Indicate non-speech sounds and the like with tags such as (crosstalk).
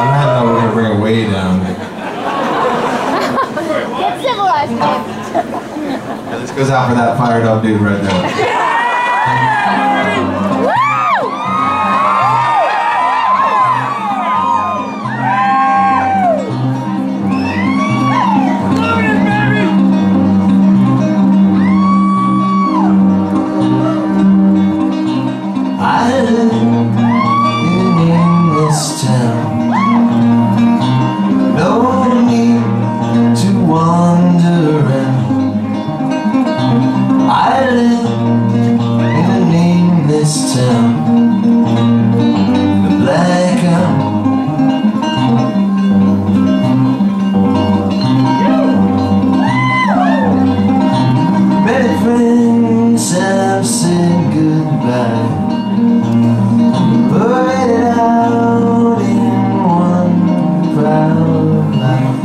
On that we're gonna bring it way down. Get civilized, man. yeah, this goes out for that fired up dude right there. (laughs) Put it out in one proud line